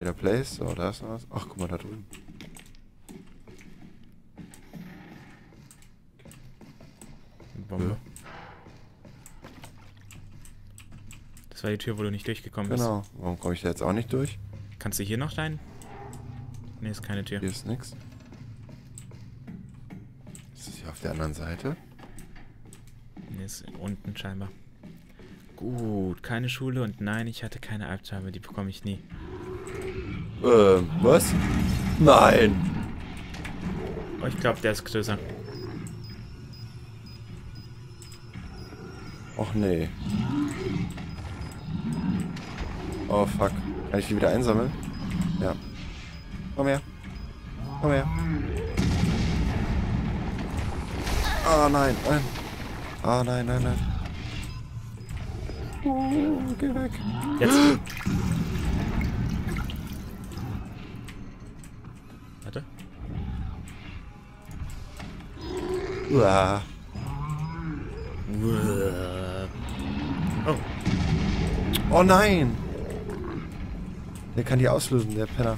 Wieder Place. So, da ist noch was. Ach, guck mal da drüben. Bombe. Das war die Tür, wo du nicht durchgekommen bist. Genau. Warum komme ich da jetzt auch nicht durch? Kannst du hier noch rein? Ne, ist keine Tür. Hier ist nix. Ist das hier auf der anderen Seite? Ne, ist unten scheinbar. Gut, keine Schule und nein, ich hatte keine Albträume, die bekomme ich nie. Ähm, was? Nein! Oh, ich glaube, der ist größer. Och nee. Oh fuck. Kann ich die wieder einsammeln? Ja. Komm her. Komm her. Ah nein, nein. Ah nein, nein, nein. Oh, geh weg. Jetzt. Uah. Oh, Oh nein! Der kann die auslösen, der Penner.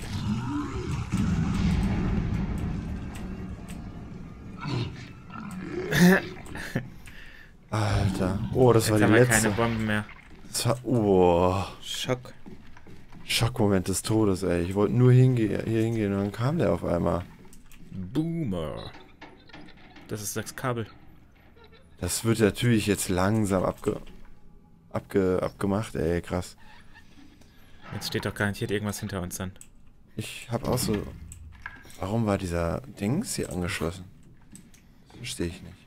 Alter. Oh, das war jetzt die haben letzte. keine Bomben mehr. Das war, oh. Schock. Schockmoment des Todes, ey. Ich wollte nur hinge hier hingehen und dann kam der auf einmal. Boomer. Das ist das Kabel. Das wird natürlich jetzt langsam abge abge abgemacht, ey, krass. Jetzt steht doch garantiert irgendwas hinter uns dann. Ich hab auch so. Warum war dieser Dings hier angeschlossen? Das verstehe ich nicht.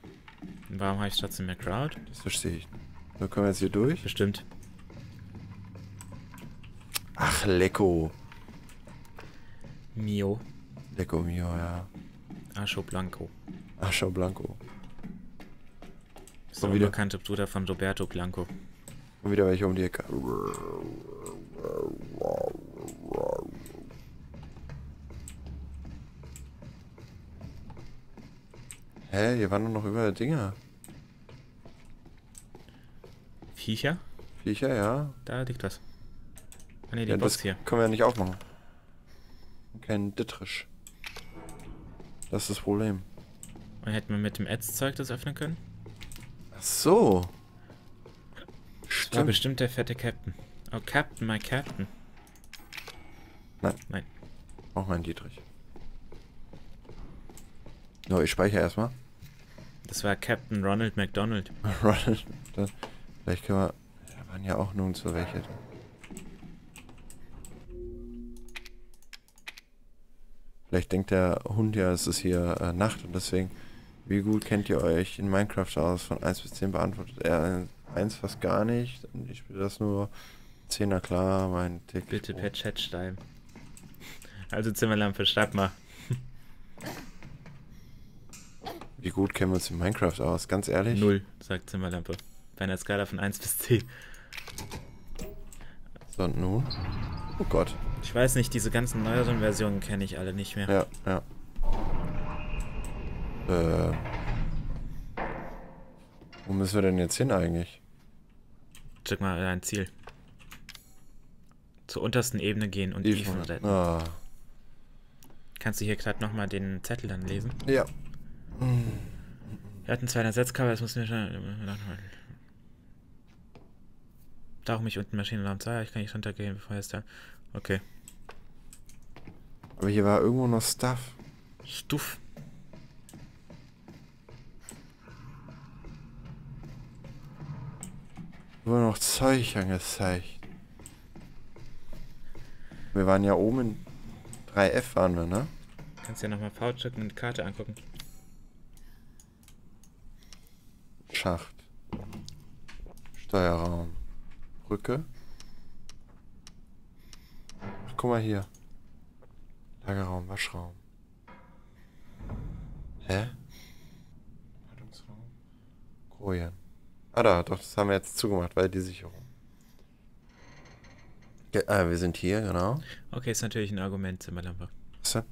Und warum habe ich trotzdem mehr Crowd? Das verstehe ich nicht. So können wir jetzt hier durch. Bestimmt. Ach, Lecco. Mio. Lecco mio, ja. Ascho Blanco. Ascho Blanco. Ist wieder? unbekannte Bruder von Roberto Blanco. Und wieder welche um die Ecke. Hä, hier waren doch noch überall Dinger. Viecher? Viecher, ja. Da liegt was. Ah ne, die ja Box das hier. können wir ja nicht aufmachen. Kein Dittrisch. Das ist das Problem. Und hätten wir mit dem Ads-Zeug das öffnen können? Ach so. Das war Stimmt. bestimmt der fette Captain. Oh, Captain, my Captain. Nein. Nein. Auch mein Dietrich. So, ich speichere erstmal. Das war Captain Ronald McDonald. Ronald. Dann- Vielleicht können wir. Da waren ja auch nun so welche. Vielleicht denkt der Hund ja, es ist hier äh, Nacht und deswegen. Wie gut kennt ihr euch in Minecraft aus? Von 1 bis 10 beantwortet er 1 fast gar nicht. Ich spiele das nur 10er klar, mein täglich Bitte per Chat schreiben. Also Zimmerlampe, schreib mal. Wie gut kennen wir uns in Minecraft aus? Ganz ehrlich? Null, sagt Zimmerlampe. Bei einer Skala von 1 bis 10. So, und nun? Oh Gott. Ich weiß nicht, diese ganzen neueren Versionen kenne ich alle nicht mehr. Ja, ja. Äh. Wo müssen wir denn jetzt hin eigentlich? Check mal dein Ziel. Zur untersten Ebene gehen und Ethan retten. Ah. Kannst du hier gerade nochmal den Zettel dann lesen? Ja. Wir hatten zwei Ersatzcover, das müssen wir schon. Tauche mich unten Maschinenraum 2, ich kann nicht runtergehen, bevor es da. Okay. Aber hier war irgendwo noch Stuff. Stuff. Wo noch Zeug angezeigt. Wir waren ja oben in 3F waren wir, ne? Kannst ja nochmal V drücken und die Karte angucken. Schacht. Steuerraum. Brücke. Ach, guck mal hier. Lagerraum, Waschraum. Hä? Wartungsraum. Kojen. Ah da, doch, das haben wir jetzt zugemacht, weil die Sicherung. Ja, äh, wir sind hier, genau. Okay, ist natürlich ein Argument, Zimmerlampe. Was denn?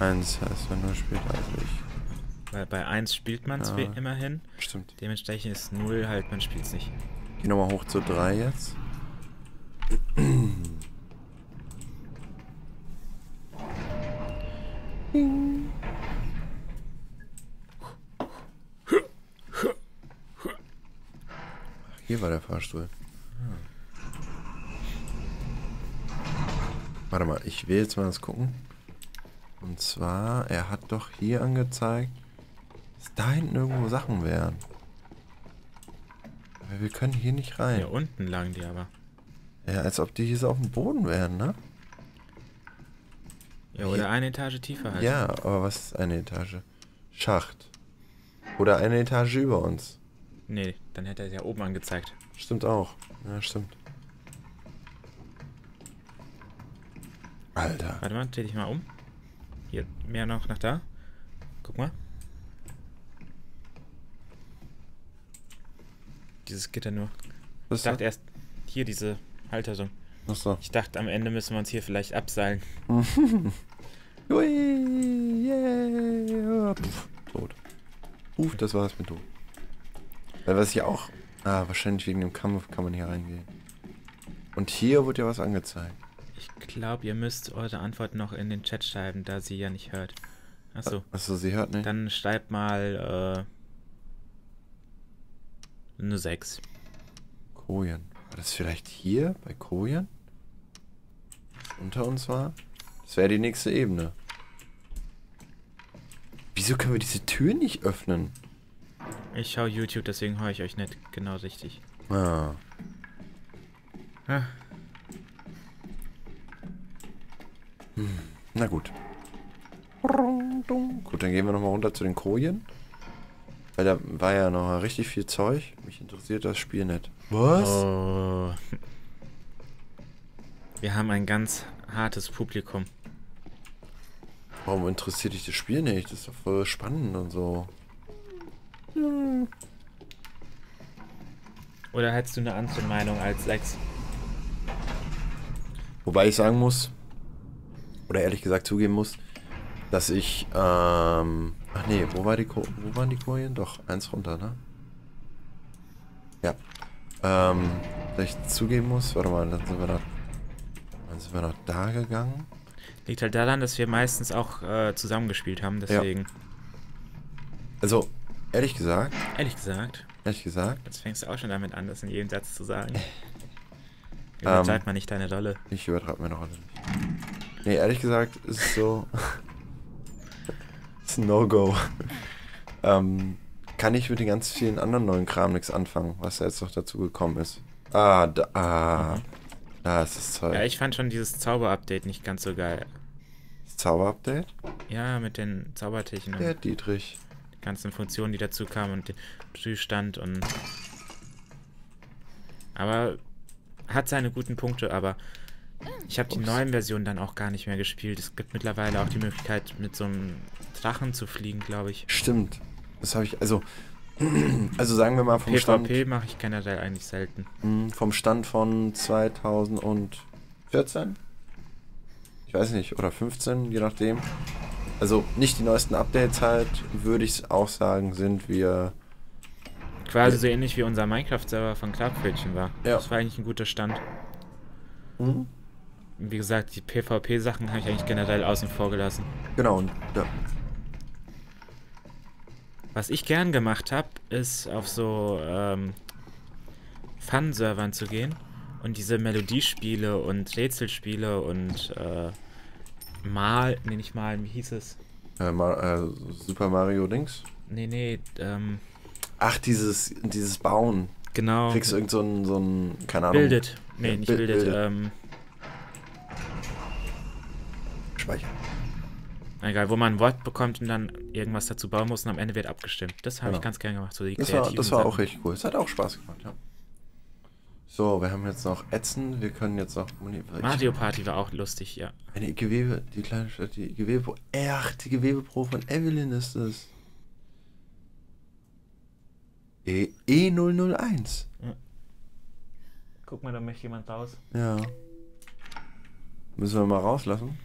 Eins heißt, wenn nur spielt als ich. Weil bei 1 spielt man es Ja. immerhin. Stimmt. Dementsprechend ist 0 halt, man spielt es nicht. Geh nochmal hoch zu 3 jetzt. Hier war der Fahrstuhl. Warte mal, ich will jetzt mal das gucken. Und zwar, er hat doch hier angezeigt, dass da hinten irgendwo Sachen wären. Aber wir können hier nicht rein. Hier unten lagen die aber. Ja, als ob die hier so auf dem Boden wären, ne? Ja, oder eine Etage tiefer halt. Ja, aber was ist eine Etage? Schacht. Oder eine Etage über uns. Nee, dann hätte er es ja oben angezeigt. Stimmt auch. Ja, stimmt. Alter. Warte mal, dreh dich mal um. Hier, mehr noch nach da. Guck mal. Dieses Gitter nur. Was Ich dachte erst, hier diese Halterung. Achso. Ich dachte, am Ende müssen wir uns hier vielleicht abseilen. Ui, yeah. Puff, tot. Puff, das war's mit tot. Weil was hier auch... Ah, wahrscheinlich wegen dem Kampf kann man hier reingehen. Und hier wird ja was angezeigt. Ich glaube, ihr müsst eure Antwort noch in den Chat schreiben, da sie ja nicht hört. Achso. Achso, sie hört nicht. Dann schreibt mal äh, eine 6. Kojen. War das vielleicht hier bei Kojen? Was unter uns war? Das wäre die nächste Ebene. Wieso können wir diese Tür nicht öffnen? Ich schaue YouTube, deswegen höre ich euch nicht genau richtig. Ah. Ah, Na gut. Gut, dann gehen wir nochmal runter zu den Kojen. Weil da war ja noch richtig viel Zeug. Mich interessiert das Spiel nicht. Was? Oh. Wir haben ein ganz hartes Publikum. Warum interessiert dich das Spiel nicht? Das ist doch voll spannend und so. Oder hättest du eine andere Meinung als 6? Wobei ich sagen muss, oder ehrlich gesagt zugeben muss, dass ich, ähm, ach nee, wo war die Ko wo waren die Kojen? Doch, eins runter, ne? Ja. Ähm, dass ich zugeben muss, warte mal, dann sind wir nach, dann sind wir nach da gegangen. Liegt halt daran, dass wir meistens auch äh, zusammengespielt haben, deswegen. Also, ehrlich gesagt, Ehrlich gesagt, ehrlich gesagt, jetzt fängst du auch schon damit an, das in jedem Satz zu sagen. Ähm. Übertreib mal nicht deine Rolle. ich übertreibe meine Rolle nicht. Nee, ehrlich gesagt, ist es so, ist ein No-Go. ähm, kann ich mit den ganz vielen anderen neuen Kram nichts anfangen, was da jetzt noch dazu gekommen ist. Ah, da, ah, da ist das Zeug. Ja, ich fand schon dieses Zauber-Update nicht ganz so geil. Das Zauber-Update? Ja, mit den Zaubertechniken Der Dietrich. Ganzen Funktionen, die dazu kamen und den Zustand und. Aber hat seine guten Punkte, aber ich habe die neuen Versionen dann auch gar nicht mehr gespielt. Es gibt mittlerweile auch die Möglichkeit, mit so einem Drachen zu fliegen, glaube ich. Stimmt. Das habe ich, also, also sagen wir mal vom Stand, PvP mache ich generell eigentlich selten. mh, vom Stand von 2014? Ich weiß nicht, oder 15, je nachdem. Also nicht die neuesten Updates halt, würde ich auch sagen, sind wir Quasi so ähnlich wie unser Minecraft-Server von Clarkbrötchen war. Ja. Das war eigentlich ein guter Stand. Mhm. Wie gesagt, die PvP-Sachen habe ich eigentlich generell außen vor gelassen. Genau, und ja. Was ich gern gemacht habe, ist auf so ähm, Fun-Servern zu gehen und diese Melodiespiele und Rätselspiele und äh, Mal, nee, nicht Malen, wie hieß es? Äh, Ma äh, Super Mario Dings. Nee, nee, ähm, Ach, dieses, dieses Bauen. genau. Kriegst du irgend so ein, so ein, keine Ahnung. Bildet. Nee, Ja, nicht Bil- bildet. bildet. Ähm, Speicher. egal, wo man ein Wort bekommt und dann irgendwas dazu bauen muss und am Ende wird abgestimmt. Das habe ich Genau. ganz gern gemacht. So die Das war, das war auch richtig cool. Es hat auch Spaß gemacht, ja. So, wir haben jetzt noch Ätzen. Wir können jetzt noch. Mario Party war auch lustig, ja. Eine Gewebe, die kleine Stadt, die Gewebe. Ach, die Gewebepro von Evelyn ist es. E E001. Guck mal, da möchte jemand raus. Ja. Müssen wir mal rauslassen?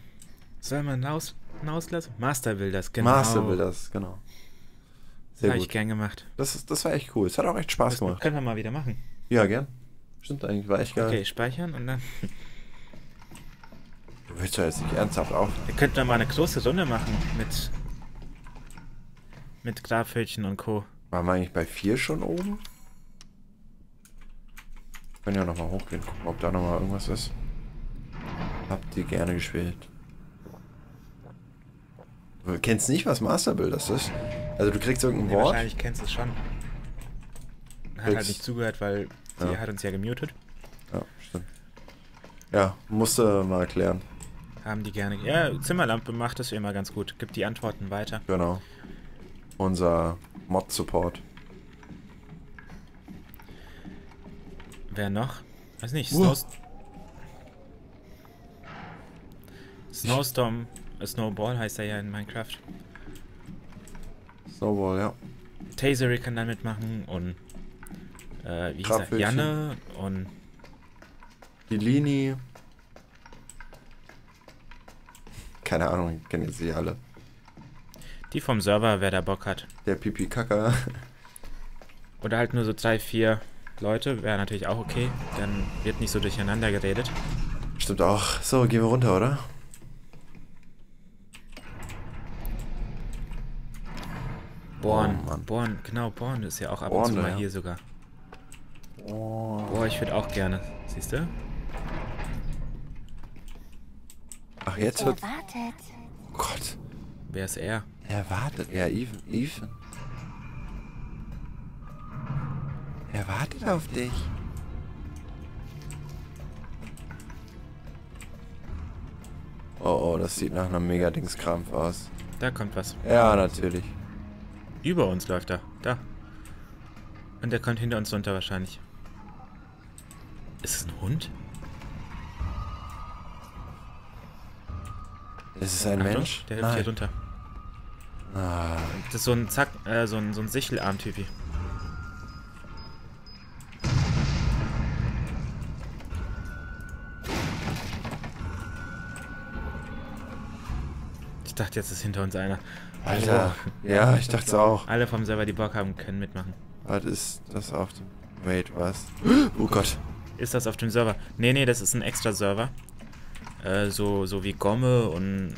Soll man raus, rauslassen? Master will das, genau. Master will das, genau. Das Sehr habe ich gern gemacht. Das, ist, das war echt cool. Es hat auch echt Spaß Das gemacht. können wir mal wieder machen. Ja, gern. Stimmt eigentlich, war echt geil. Okay, speichern und dann. Du jetzt nicht ernsthaft auf? Wir könnten doch mal eine große Runde machen mit. mit Grabhölchen und Co. Waren wir eigentlich bei 4 schon oben? Können ja nochmal hochgehen, gucken, ob da nochmal irgendwas ist. Habt ihr gerne gespielt? Du kennst nicht, was Masterbuilders ist? Also du kriegst irgendein Nee, Wort. wahrscheinlich kennst du es schon. Hat halt nicht zugehört, weil sie Ja. hat uns ja gemutet. Ja, stimmt. Ja, musste mal erklären. Haben die gerne. Ja, Zimmerlampe macht das immer ganz gut. Gibt die Antworten weiter. Genau. Unser Mod-Support. Wer noch? Weiß nicht. Snows Snowstorm, äh, Snowball heißt er ja in Minecraft. Snowball, ja. Tasery kann da mitmachen und äh, wie hieß er? Janne und Die Lini. Keine Ahnung, ich kenne jetzt sie alle. die vom Server, wer da Bock hat. Der Pipi Kaka. Oder halt nur so drei, vier Leute, wäre natürlich auch okay. Dann wird nicht so durcheinander geredet. Stimmt auch. So, gehen wir runter, oder? Born, Oh. Born, genau, Born ist ja auch ab und Born, zu mal ja. hier sogar. Oh. Boah, ich würde auch gerne. Siehst du? Ach, jetzt wird. Er wartet. Oh Gott. Wer ist er? Er wartet. Ja, Ethan. Ethan. Er wartet auf dich. Oh, oh, das sieht nach einem Mega-Dingskrampf aus. Da kommt was. Ja, natürlich. Über uns läuft er. Da. Und der kommt hinter uns runter wahrscheinlich. Ist es ein Hund? Ist es ein Achtung, Mensch? Der hüpft hier runter. Ah, Das ist so ein Zack, äh, so ein, so ein Sichelarm-Typi. Ich dachte, jetzt ist hinter uns einer. Alter. Ja, ich dachte es auch. Alle vom Server, die Bock haben, können mitmachen. Was ist das auf dem... Wait, was? Oh Gott. Ist das auf dem Server? Nee, nee, das ist ein extra Server. Äh, so, so wie Gomme und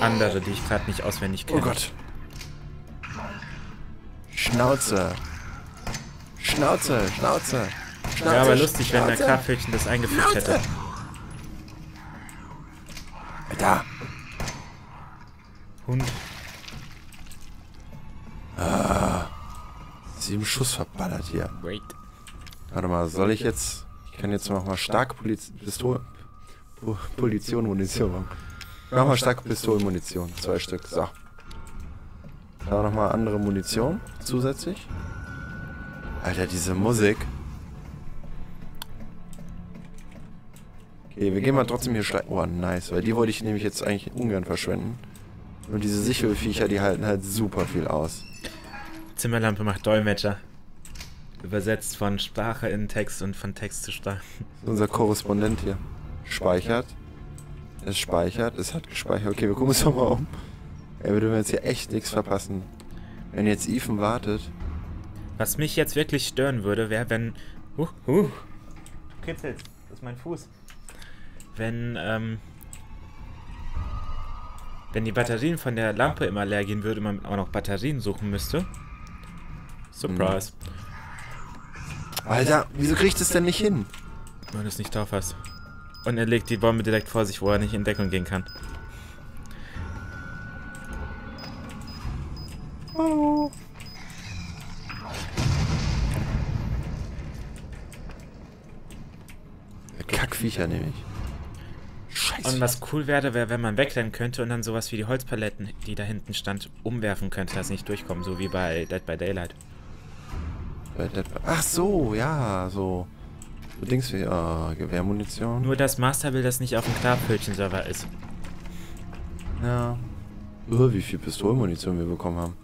andere, die ich gerade nicht auswendig kenne. Oh Gott. Schnauze. Schnauze, Schnauze. Schnauze Wäre aber lustig, wenn der Schnauze. Krafthütchen das eingefügt hätte. Alter. Hund. Sieben Schuss verballert hier. Wait. Warte mal, soll ich jetzt... Ich kann jetzt noch mal starke Poliz Pistol... Pu- Polition, Munition machen. Mach mal starke Pistolenmunition. Zwei Stück. So. Da noch mal andere Munition zusätzlich. Alter, diese Musik. Okay, wir gehen mal trotzdem hier schleichen. Oh, nice. Weil die wollte ich nämlich jetzt eigentlich ungern verschwenden. Und diese Sichelviecher, die halten halt super viel aus. Zimmerlampe macht Dolmetscher. Übersetzt von Sprache in Text und von Text zu Sprache. Das ist unser Korrespondent hier. Speichert. Es speichert. Es hat gespeichert. Okay, wir gucken uns doch mal um. Er würde mir jetzt hier echt nichts verpassen. Wenn jetzt Ethan wartet. Was mich jetzt wirklich stören würde, wäre, wenn. Huh, huh. Du kitzelst. Das ist mein Fuß. Wenn, ähm. Wenn die Batterien von der Lampe immer leer gehen würde, man auch noch Batterien suchen müsste. Surprise. Alter, wieso kriegt es denn nicht hin? Wenn du es nicht drauf hast. Und er legt die Bombe direkt vor sich, wo er nicht in Deckung gehen kann. Kackviecher nehme ich. Scheiße. Und was cool wäre, wäre, wenn man wegrennen könnte und dann sowas wie die Holzpaletten, die da hinten stand, umwerfen könnte, dass sie nicht durchkommen, so wie bei Dead by Daylight. Ach so, ja, so. So Dings wie, ah, Gewehrmunition. Nur dass Masterbill das nicht auf dem Klarpölchen-Server ist. Ja. Öh, wie viel Pistolenmunition wir bekommen haben.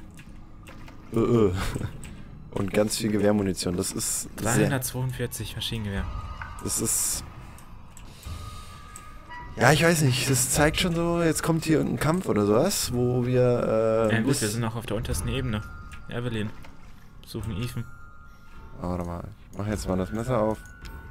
Öh, öh. Und ganz viel Gewehrmunition. Das ist sehr, 342 Maschinengewehr. Das ist. Ja, ich weiß nicht. Das zeigt schon so, jetzt kommt hier ein Kampf oder sowas, wo wir. Äh, Ja gut, wir sind noch auf der untersten Ebene. Evelyn. Suchen Ethan. Warte mal. Ich mach jetzt mal das Messer auf.